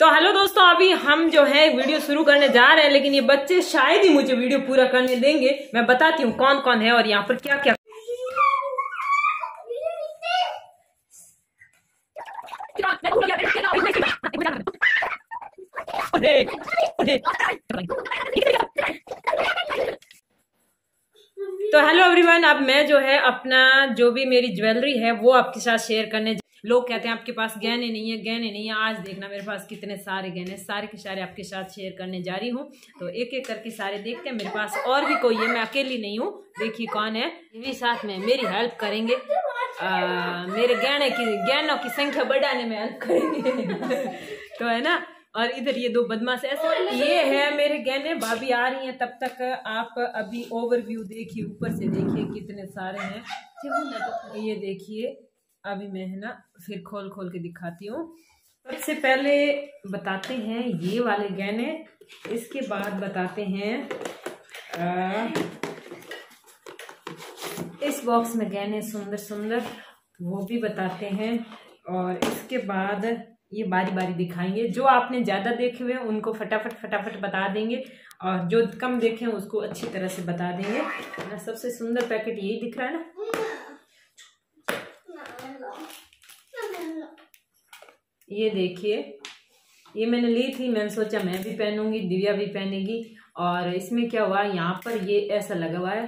तो हेलो दोस्तों, अभी हम जो है, वीडियो शुरू करने जा रहे हैं, लेकिन ये बच्चे शायद ही मुझे वीडियो पूरा करने देंगे। मैं बताती हूँ कौन कौन है और यहाँ पर क्या क्या तो हेलो एवरीवन, अब मैं जो है अपना जो भी मेरी ज्वेलरी है, वो आपके साथ शेयर करने लोग कहते हैं आपके पास गहने नहीं है गहने नहीं है। आज देखना मेरे पास कितने सारे गहने सारे के सारे आपके साथ शेयर करने जा रही हूँ। तो एक एक करके सारे देखते हैं। मेरे पास और भी कोई है मैं अकेली नहीं हूँ। देखिए कौन है। ये भी साथ में मेरी हेल्प करेंगे। आ, मेरे गहने की गहनों की संख्या बढ़ाने में हेल्प करेंगे। तो है ना? और इधर ये दो बदमाश ऐसे ये है मेरे गहने। भाभी आ रही हैं। तब तक आप अभी ओवरव्यू देखिए। ऊपर से देखिए कितने सारे हैं। ये देखिए। अभी मैं है ना फिर खोल खोल के दिखाती हूँ। सबसे पहले बताते हैं ये वाले गहने। इसके बाद बताते हैं आ, इस बॉक्स में गहने सुंदर सुंदर वो भी बताते हैं। और इसके बाद ये बारी बारी दिखाएँगे। जो आपने ज़्यादा देखे हुए हैं उनको फटाफट फटाफट बता देंगे। और जो कम देखे हैं उसको अच्छी तरह से बता देंगे। ना सबसे सुंदर पैकेट यही दिख रहा है ना? ये देखिए, ये मैंने ली थी, मैंने सोचा मैं भी पहनूँगी, दिव्या भी पहनेगी। और इसमें क्या हुआ, यहाँ पर ये ऐसा लगा हुआ है,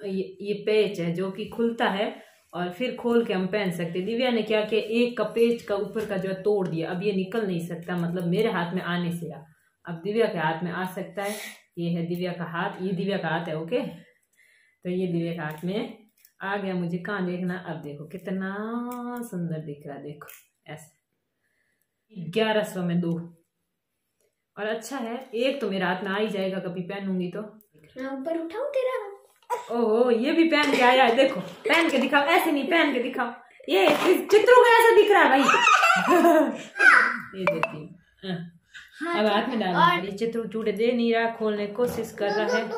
ये ये पेच है जो कि खुलता है और फिर खोल के हम पहन सकते दिव्या ने क्या किया, एक का पेच का ऊपर का जो है तोड़ दिया। अब ये निकल नहीं सकता मतलब मेरे हाथ में आने से आ अब दिव्या के हाथ में आ सकता है। ये है दिव्या का हाथ, ये दिव्या का हाथ है, ओके? तो ये दिव्या के हाथ में आ गया मुझे कहाँ देखना अब देखो कितना सुंदर दिख रहा देखो ऐसा। ग्यारह सौ में दो। और अच्छा है एक तो मेरा हाथ में आ ही जाएगा कभी पहनूँगी तो। ऊपर उठाऊ तेरा? ओहो ये भी पहन के आया है देखो पहन के दिखाओ ऐसे नहीं पहन के दिखाओ। ये चित्रों का ऐसा दिख रहा है भाई। ये देखिए। हाँ। अब हाथ में डाल ये चित्र चूड़े दे नहीं रहा खोलने कोशिश कर रहा है।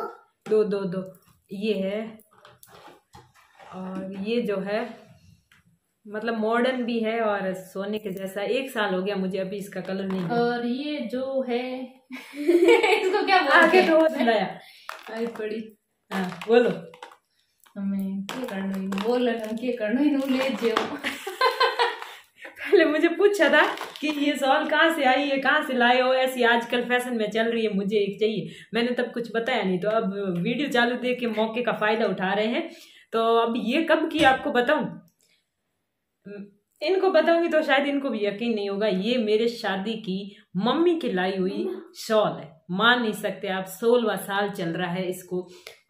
दो दो दो। ये है और ये जो है मतलब मॉडर्न भी है और सोने के जैसा। एक साल हो गया मुझे अभी इसका कलर नहीं और ये जो है इसको क्या आगे तो दिलाया आई पड़ी। हाँ बोलो। हमें के करनो बोल हम के करनो ले जो पहले मुझे पूछा था कि ये सॉल कहाँ से आई है कहाँ से लाए हो? ऐसी आजकल फ़ैशन में चल रही है मुझे एक चाहिए। मैंने तब कुछ बताया नहीं तो अब वीडियो चालू देख के मौके का फ़ायदा उठा रहे हैं। तो अब ये कब की आपको बताऊँ? इनको बताऊँगी तो शायद इनको भी यकीन नहीं होगा। ये मेरे शादी की मम्मी की लाई हुई शॉल है। मान नहीं सकते आप सोलवा साल चल रहा है इसको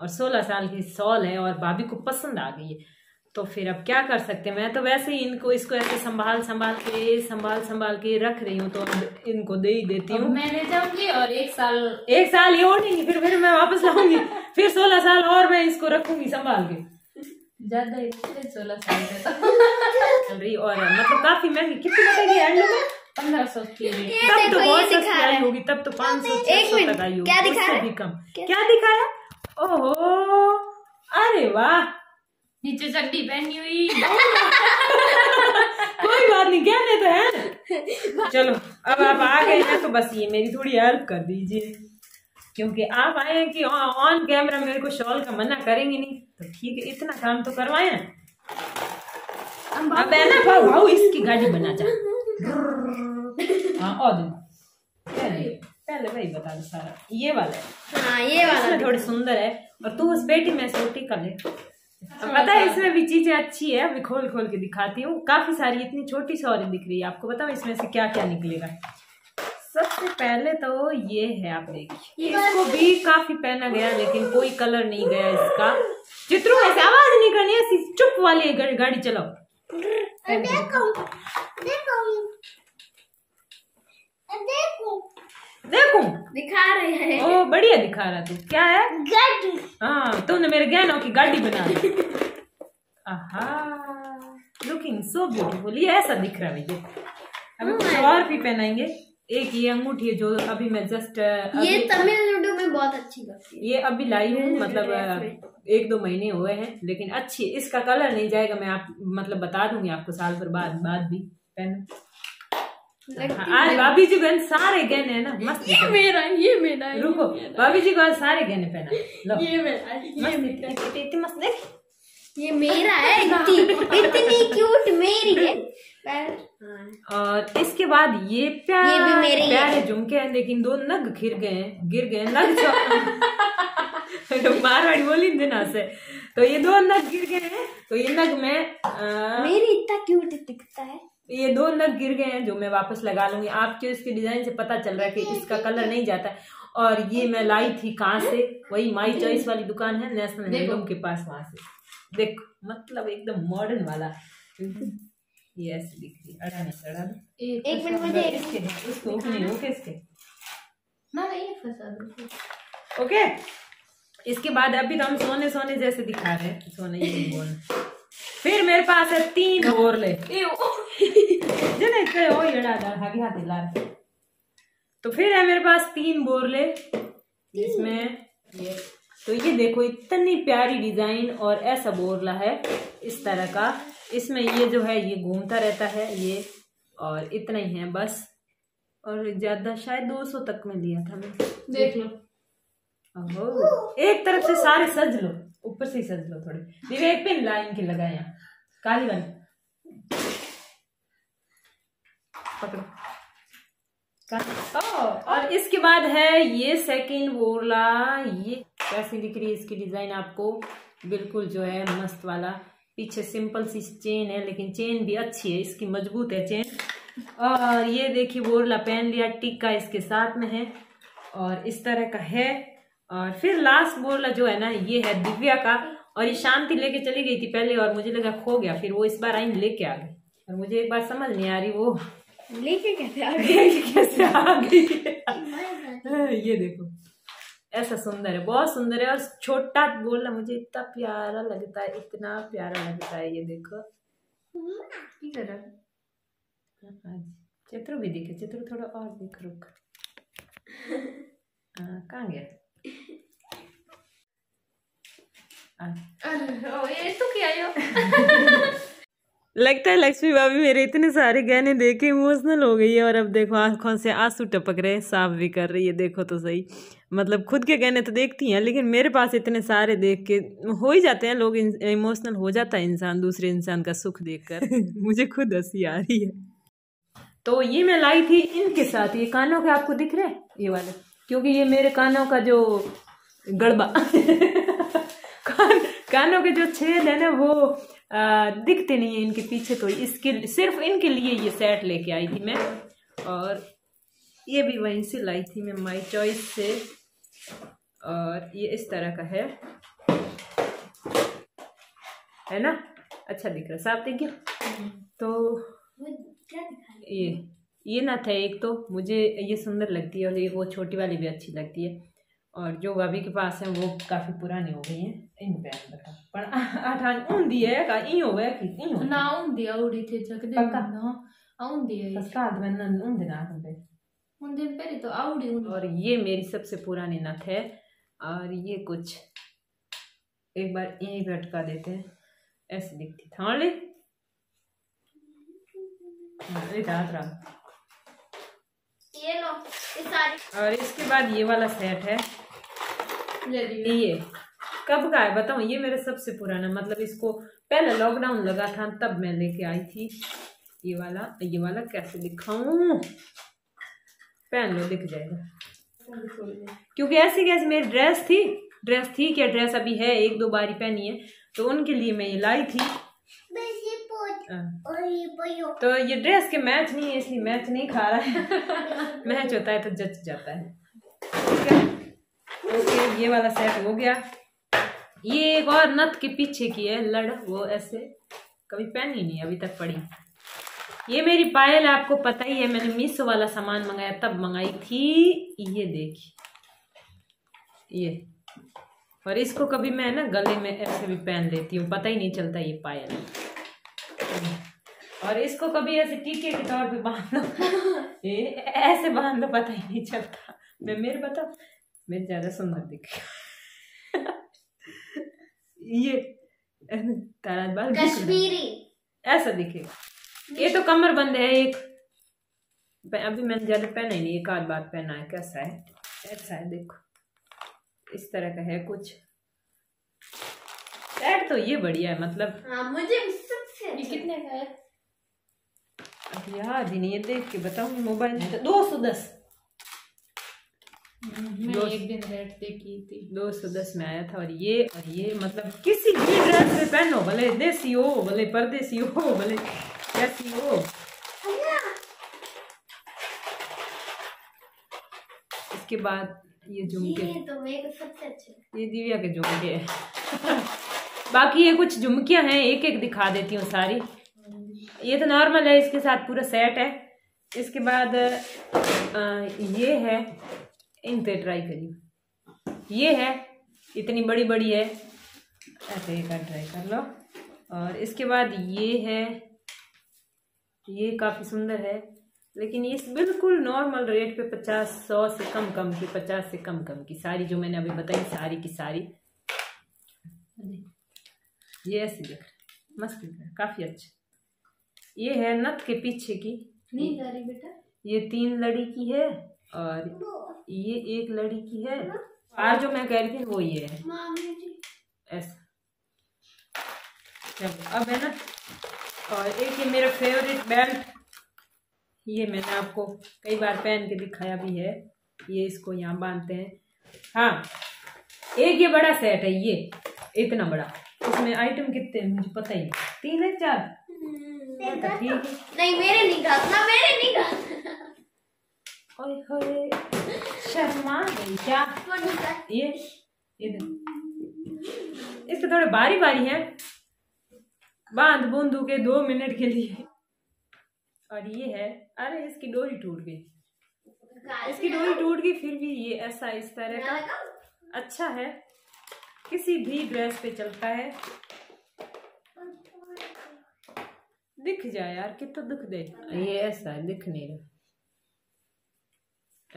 और सोलह साल की शॉल है और भाभी को पसंद आ गई है। तो फिर अब क्या कर सकते हैं? मैं तो वैसे ही इनको इसको ऐसे संभाल संभाल के संभाल संभाल के रख रही हूँ तो इनको दे ही देती हूँ। मैं ले जाऊँगी और एक साल एक साल ये ओढ़ेंगी फिर फिर मैं वापस लाऊँगी। फिर सोलह साल और मैं इसको रखूँगी संभाल के। ज़्यादा सोलह साल का रही और मतलब काफ़ी महँगी कितनी लगेगी एंड में? पंद्रह सौ की तब तो बहुत सस्ती आई होगी तब तो पाँच सौ छह सौ तक आई होगी क्या दिखा भी कम। क्या? दिखाया ओहो अरे वाह। नीचे चड्डी पहनी हुई। कोई बात नहीं क्या नहीं तो है। चलो अब आप आ गए हैं तो बस ये मेरी थोड़ी हेल्प कर दीजिए। क्योंकि आप आए हैं कि ऑन कैमरा मेरे को शॉल का मना करेंगे नहीं तो ठीक है इतना काम तो करवाए अब है ना भाऊ भाऊ इसकी गाड़ी बना जा। हाँ और पहले भाई बता दो सारा। ये वाला। है हाँ ये वाला। थोड़ी सुंदर है और तू उस बेटी में से रोटी कर ले। पता है इसमें भी चीज़ें अच्छी है अभी खोल खोल के दिखाती हूँ। काफ़ी सारी इतनी छोटी सी और दिख रही है। आपको बताओ इसमें से क्या क्या निकलेगा? सबसे पहले तो ये है आप देखिए। इसको भी काफ़ी पहना गया लेकिन कोई कलर नहीं गया इसका। चित्रों ऐसे आवाज़ नहीं करनी है चुप वाली गाड़ी चलाओ। देखो देखो। दिखा। रहे हैं। ओ बढ़िया दिखा रहा तू। क्या है? गाड़ी। हाँ तूने मेरे गहनों की गाड़ी बना दी। लुकिंग सो ब्यूटीफुल ये ऐसा दिख रहा है भैया अभी कुछ और भी पहनाएँगे? एक ये अंगूठी है जो अभी मैं जस्ट ये तमिलनाडु में बहुत अच्छी लगती है। ये अभी लाई हूँ मतलब एक दो महीने हुए हैं लेकिन अच्छी इसका कलर नहीं जाएगा मैं आप मतलब बता दूँगी आपको साल भर बाद बाद भी पहनो। हाँ, आज भाभी जी बहन सारे गहने है ना मस्त ये मेरा ये मेरा रुको भाभी जी को आज सारे गहने पहना। लो। ये मेरा इतनी मस्त देख। ये मेरा है इतनी क्यूट मेरी है। और इसके बाद ये प्यारे ये भी मेरे ही प्यारे झुमके हैं लेकिन दो नग गिर गए हैं गिर गए नग मारवाड़ी बोली दिन से तो ये दो नग गिर गए हैं तो ये नग में आ, मेरी इतना क्यूट दिखता है। ये दो नग गिर गए हैं जो मैं वापस लगा लूँगी। आपके इसके डिज़ाइन से पता चल रहा है कि इसका कलर नहीं जाता। है और ये मैं लाई थी कहाँ से? वही माई चॉइस वाली दुकान है नेशनल। हैंडलूम के पास वहाँ से। देखो मतलब एकदम मॉडर्न वाला। ये ऐसे दिख रही है अड़ा नहीं अड़ा एक मिनट मुझे इसके ओके नहीं ओके इसके ना ना ये फंसा दो ओके इसके बाद अभी तो हम सोने सोने जैसे दिखा रहे हैं। सोने ये नहीं बोलना फिर मेरे पास है तीन ओ जने कहे ओ येड़ा डा हागी हाथी लार तो फिर है मेरे पास तीन बोरले। जिसमें ये। तो ये देखो इतनी प्यारी डिज़ाइन और ऐसा बोरला है इस तरह का। इसमें ये जो है ये घूमता रहता है ये और इतना ही है बस। और ज़्यादा शायद 200 तक में लिया था मैं। देख लो। एक तरफ़ से सारे सज लो। ऊपर से ही सज लो थोड़े। एक पिन लाइन के लगाए यहाँ काली वाली। पकड़ो। ओ, और इसके बाद है ये सेकंड बोरला ये कैसी दिख रही है इसकी डिज़ाइन आपको? बिल्कुल जो है मस्त वाला। पीछे सिंपल सी चेन है लेकिन चेन भी अच्छी है इसकी मज़बूत है चेन। और ये देखिए बोरला पहन लिया टिक्का इसके साथ में है और इस तरह का है। और फिर लास्ट बोरला जो है ना ये है दिव्या का और ये शांति लेके चली गई थी पहले और मुझे लगा खो गया फिर वो इस बार आई लेके आ गई। और मुझे एक बार समझ नहीं आ रही वो। लेके कैसे आ लेके कैसे आ गई? ये देखो। ऐसा सुंदर है बहुत सुंदर है और छोटा बोलना मुझे इतना प्यारा लगता है इतना प्यारा लगता है ये देखो। तरह। हाँ। चित्र भी दिखे चित्र थोड़ा और दिख रुक। हाँ, कहाँ गया? हाँ। ये तो क्या लगता है लक्ष्मी भाभी मेरे इतने सारे गहने देख के इमोशनल हो गई है और अब देखो आँखों से आँसू टपक रहे हैं साफ़ भी कर रही है देखो तो सही। मतलब खुद के गहने तो देखती हैं लेकिन मेरे पास इतने सारे देख के हो ही जाते हैं लोग इमोशनल हो जाता है इंसान दूसरे इंसान का सुख देखकर। मुझे खुद हँसी आ रही है। तो ये मैं लाई थी इनके साथ ये कानों के आपको दिख रहे हैं? ये वाले। क्योंकि ये मेरे कानों का जो गड़बा। कान कानों के जो छेद है ना वो आ, दिखते नहीं है इनके पीछे तो इसके सिर्फ़ इनके लिए ये सेट लेके आई थी मैं। और ये भी वहीं से लाई थी मैं माई चॉइस से। और ये इस तरह का है। है ना? अच्छा दिख रहा साफ़ दिख गया तो ये ये ना था एक तो। मुझे ये सुंदर लगती है और ये वो छोटी वाली भी अच्छी लगती है। और जो भाभी के पास है वो काफ़ी पुरानी हो गई है। इन पहन रखा पर आठ ऊन दी है का? ई हो गया कि ई हो ना उंदी औड़ी थे जग दे ना। औंदी है उसका हाथ में ना हाथ पे उन दिन पहले तो उन और ये मेरी सबसे पुरानी नथ है और ये कुछ एक बार यहीं पे अटका देते हैं। ऐसे दिखती था। ले। हाँ, ये हाथ रहा ये लो ये और इसके बाद ये वाला सेट है। ले ये कब का है बताऊँ? ये मेरा सबसे पुराना मतलब इसको पहले लॉकडाउन लगा था तब मैं लेके आई थी। ये वाला ये वाला कैसे दिखाऊँ? पहन लो दिख जाएगा। क्योंकि ऐसी कैसे मेरी ड्रेस थी ड्रेस थी क्या? ड्रेस अभी है एक दो बारी पहनी है। तो उनके लिए मैं ये लाई थी। हाँ। और ये पयो तो ये ड्रेस के मैच नहीं है इसलिए मैच नहीं खा रहा है। मैच होता है तो जच जाता है। ठीक है? ओके ये वाला सेट हो गया। ये एक और नथ के पीछे की है लड़ वो ऐसे। कभी पहनी नहीं अभी तक पड़ी। ये मेरी पायल है आपको पता ही है मैंने मीशो वाला सामान मंगाया तब मंगाई थी। ये देखिए ये। और इसको कभी मैं ना गले में ऐसे भी पहन लेती हूँ पता ही नहीं चलता ये पायल और इसको कभी ऐसे टीके के तौर पे बाँध लो ऐसे बाँध लो पता ही नहीं चलता। मैं मेरे बता मैं ज़्यादा सुंदर दिख ये तारा बाल दिख। कश्मीरी। ऐसा दिखेगा। ये तो कमर बंद है एक। अभी मैंने ज़्यादा पहना ही नहीं एक आध बार पहना है कैसा है? ऐसा है देखो। इस तरह का है कुछ। सेट तो ये बढ़िया है मतलब हाँ मुझे सबसे ये अच्छा कितने का है। अब याद ही नहीं है देख के बताऊँगी मोबाइल में तो दो सौ दस। मैं एक दिन रेट देखी थी। दो सौ दस में आया था और ये और ये मतलब किसी भी ड्रेस में पहनो भले देसी हो भले परदेसी हो भले कैसी हो इसके बाद ये झुमके। ये तो मेरे को सबसे अच्छा लगा। ये दिव्या के झुमके हैं। बाकी ये कुछ झुमकियाँ हैं एक एक दिखा देती हूँ सारी। ये तो नॉर्मल है इसके साथ पूरा सेट है। इसके बाद ये है इन पे ट्राई करिए। ये है इतनी बड़ी बड़ी है। ऐसे एक ट्राई कर लो। और इसके बाद ये है ये काफ़ी सुंदर है। लेकिन ये बिल्कुल नॉर्मल रेट पे पचास सौ से कम कम की पचास से कम कम की सारी जो मैंने अभी बताई सारी की सारी। ये ऐसी दिख रही मस्त दिख रहा है काफ़ी अच्छा। ये है नथ के पीछे की। बेटा। ये तीन लड़ी की है और ये एक लड़ी की है। आज जो मैं कह रही थी वो ये है। ऐसा। अब है ना? और एक ये मेरा फेवरेट बेल्ट ये मैंने आपको कई बार पहन के दिखाया भी है। ये इसको यहाँ बांधते हैं। हाँ एक ये बड़ा सेट है ये इतना बड़ा। इसमें आइटम कितने हैं मुझे पता ही तीन है चार? ठीक है। नहीं मेरे नहीं घासना मेरे नहीं घासना ओए होए शर्मा गई क्या? ये इधर इसके थोड़े बारी बारी हैं। बाँध बूंदू के दो मिनट के लिए। और ये है अरे इसकी डोरी टूट गई। इसकी डोरी टूट गई फिर भी ये ऐसा इस तरह का। अच्छा है किसी भी ड्रेस पे चलता है। दिख जाए यार कितना तो दुख दे। ये ऐसा है दिख नहीं रहा।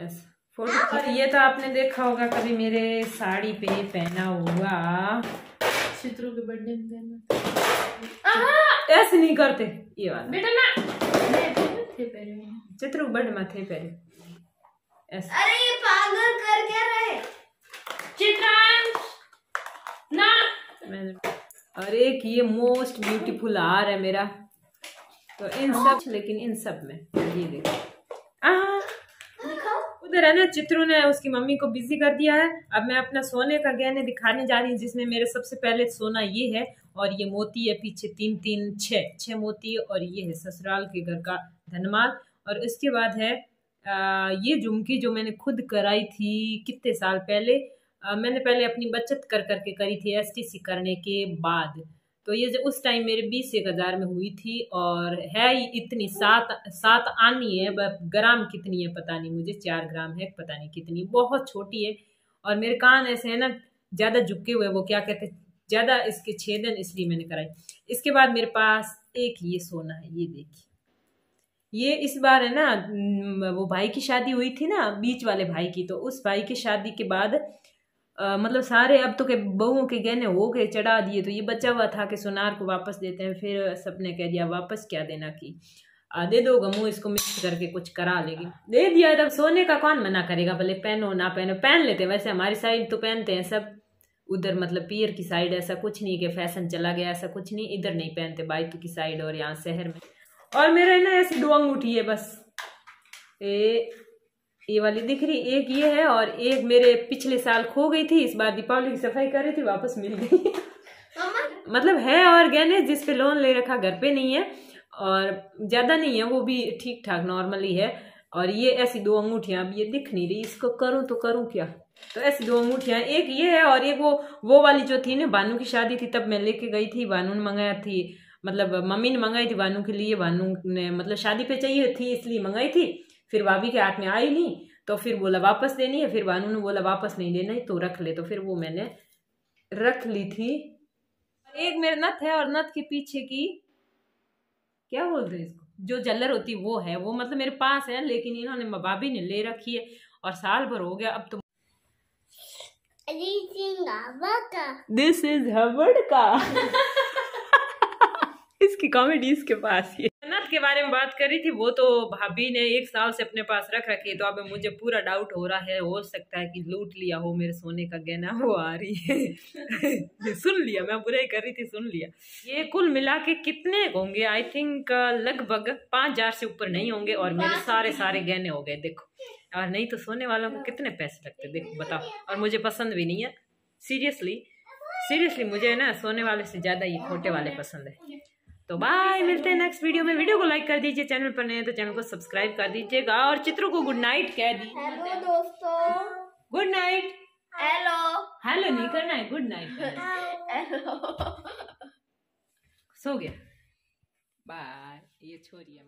ऐसा। फ़ोटो और ये तो आपने देखा होगा कभी मेरे साड़ी पे पहना हुआ। चित्रों के बर्थडे में पहना ऐसे नहीं करते। ये वाला बेटा ना चित्र बड़ माथे पहले। अरे ये पागल कर क्या रहे चित्रांश ना। और एक ये मोस्ट ब्यूटीफुल हार है मेरा। तो इन सब लेकिन इन सब में ये देखो। उधर है ना चित्रू ने उसकी मम्मी को बिज़ी कर दिया है। अब मैं अपना सोने का गहने दिखाने जा रही हूँ जिसमें मेरे सबसे पहले सोना ये है। और ये मोती है पीछे तीन तीन छः छः मोती और ये है ससुराल के घर का धनमाल। और इसके बाद है ये झुमकी जो मैंने खुद कराई थी कितने साल पहले आ, मैंने पहले अपनी बचत कर करके करी थी एसटीसी करने के बाद। तो ये जो उस टाइम मेरे बीस एक हज़ार में हुई थी और है इतनी सात सात आनी है ग्राम कितनी है पता नहीं मुझे चार ग्राम है पता नहीं कितनी बहुत छोटी है। और मेरे कान ऐसे है ना ज़्यादा झुके हुए वो क्या कहते ज़्यादा इसके छेदन इसलिए मैंने कराई। इसके बाद मेरे पास एक ये सोना है ये देखिए। ये इस बार है ना वो भाई की शादी हुई थी ना बीच वाले भाई की तो उस भाई की शादी के बाद अ, मतलब सारे अब तो के बहुओं के गहने हो गए चढ़ा दिए तो ये बचा हुआ था कि सोनार को वापस देते हैं फिर सबने कह दिया वापस क्या देना की? आ, दे दो गमू इसको मिक्स करके कुछ करा लेगी। दे दिया तब सोने का कौन मना करेगा भले पहनो ना पहनो पहन लेते हैं वैसे हमारी साइड तो पहनते हैं सब। उधर मतलब पियर की साइड ऐसा कुछ नहीं कि फ़ैशन चला गया ऐसा कुछ नहीं इधर नहीं पहनते बाइतू की साइड और यहाँ शहर में। और मेरे ना ऐसी दो अंगूठी है बस। ए ये वाली दिख रही एक ये है और एक मेरे पिछले साल खो गई थी इस बार दीपावली की सफ़ाई कर रही थी वापस मिल गई। मतलब है और गहने जिस पे लोन ले रखा घर पे नहीं है और ज़्यादा नहीं है वो भी ठीक ठाक नॉर्मली है। और ये ऐसी दो अंगूठियाँ अब ये दिख नहीं रही, इसको करूँ तो करूँ क्या? तो ऐसी दो अंगूठियाँ, एक ये है और एक वो वो वाली जो थी ना बानू की शादी थी, तब मैं लेके गई थी बानू ने मंगाया थी मतलब मम्मी ने मंगाई थी बानू के लिए बानू ने मतलब शादी पे चाहिए थी, इसलिए मंगाई थी, फिर भाभी के हाथ में आई नहीं तो फिर बोला वापस देनी है, फिर बानू ने बोला वापस नहीं देना है तो रख ले तो फिर वो मैंने रख ली थी। एक मेरे नथ है और नथ के पीछे की, क्या बोलते हैं इसको? जो जलर होती है वो है वो मतलब मेरे पास है लेकिन इन्होंने भाभी ने ले रखी है और साल भर हो गया अब तो दिस इज़ हबड़ का। इसकी कॉमेडी इसके पास ही। जन्नत के बारे में बात कर रही थी, वो तो भाभी ने एक साल से अपने पास रख रखी है तो अब मुझे पूरा डाउट हो रहा है, हो सकता है कि लूट लिया हो, मेरे सोने का गहना, वो आ रही है। सुन लिया, मैं बुराई कर रही थी, सुन लिया। ये कुल मिला के कितने होंगे? आई थिंक लगभग पाँच हज़ार से ऊपर नहीं होंगे, और मेरे सारे सारे गहने हो गए, देखो। और नहीं तो सोने वालों को कितने पैसे लगते देखो, बताओ। और मुझे पसंद भी नहीं है सीरियसली सीरियसली मुझे ना सोने वाले से ज़्यादा ये खोटे वाले पसंद है। तो बाय मिलते हैं नेक्स्ट वीडियो में। वीडियो को लाइक कर दीजिए चैनल पर नए हैं तो चैनल को सब्सक्राइब कर दीजिएगा और चित्रों को गुड नाइट कह दी। हेलो दोस्तों। गुड नाइट हेलो हेलो नहीं करना है गुड नाइट हेलो सो गया। बाय ये छोड़िए है